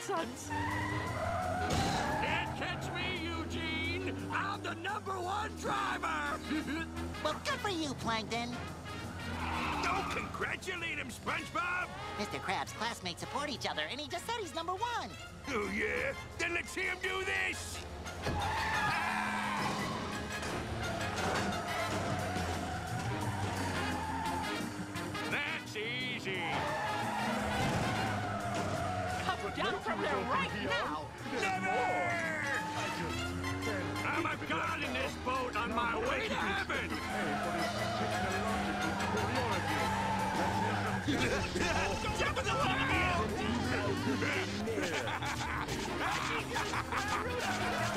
sense. Can't catch me, Eugene! I'm the number one driver! Well, good for you, Plankton. Don't congratulate him, SpongeBob! Mr. Krabs' classmates support each other, and he just said he's number one. Oh, yeah? Then let's see him do this! There right now. Never! I'm a god in this boat on my way to heaven! Jump in the water!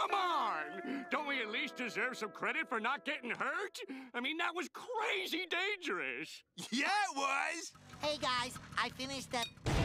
come on! Don't we at least deserve some credit for not getting hurt? I mean, that was crazy dangerous. Yeah, it was. Hey, guys, I finished the...